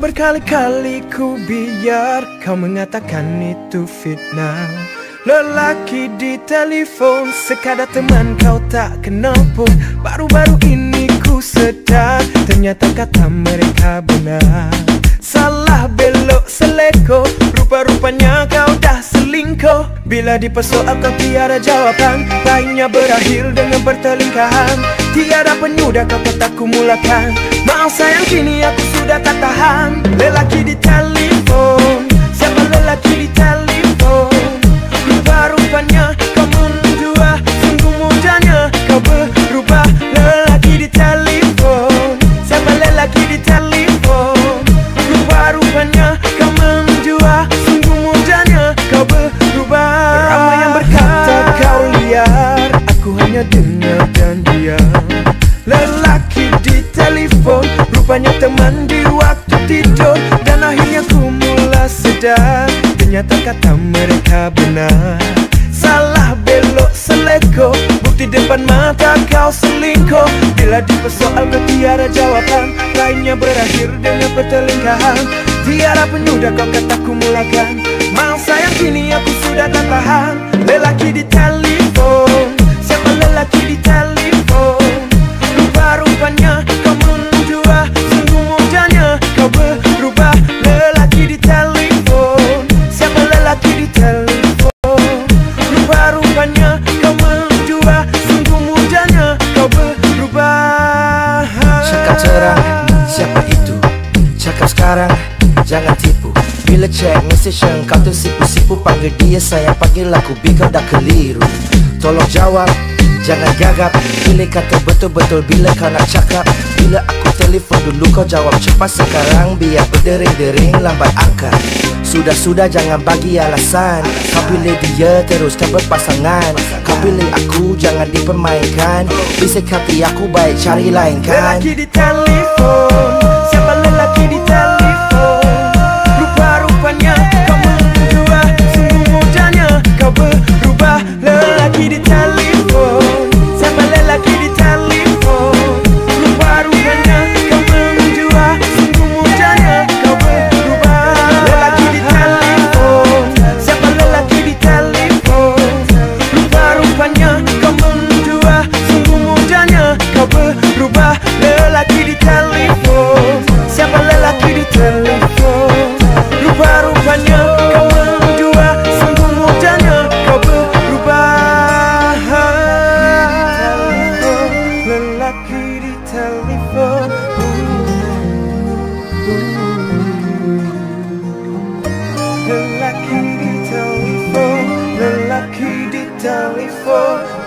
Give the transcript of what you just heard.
Berkali-kali ku biar kau mengatakan itu fitnah. Lelaki di telefon sekadar teman kau tak kenal pun. Baru-baru ini ku sedar ternyata kata mereka benar. Salah belok seleko Rupa-rupanya kau dah selingkuh. Bila dipersoal kau tiada jawaban Lainnya berakhir dengan pertelingkahan Tiada penyudah kau kataku mulakan Maaf sayang kini aku sudah tak tahan. Lelaki di telefon Rupanya teman di waktu tidur Dan akhirnya ku mula sedar. Ternyata kata mereka benar. Salah belok seleko Bukti depan mata kau selingkuh. Bila dipersoal kau tiada jawaban Lainnya berakhir dengan pertelingkahan. Tiada penyudah kau kataku mulakan Mau sayang kini aku sudah tak tahan. Lelaki di telefon Terang, siapa itu? Cakap sekarang, jangan tipu. Bila cek message yang kau tersipu-sipu Panggil dia sayang, panggil aku Bila dah keliru. Tolong jawab, jangan gagap. Pilih kata betul-betul bila kau nak cakap. Bila aku telefon dulu kau jawab cepat. Sekarang biar berdering-dering lambat angkat Sudah-sudah jangan bagi alasan. Kau pilih dia teruskan berpasangan. Kau pilih aku jangan dipermainkan. Bisik hati aku baik cari lain kan. Lelaki di telefon lelaki di telefon Siapa lelaki di telefon Rupa-rupanya kau menjual Sungguh mudahnya kau berubah. Lelaki di telefon Lelaki di telefon Lelaki di telefon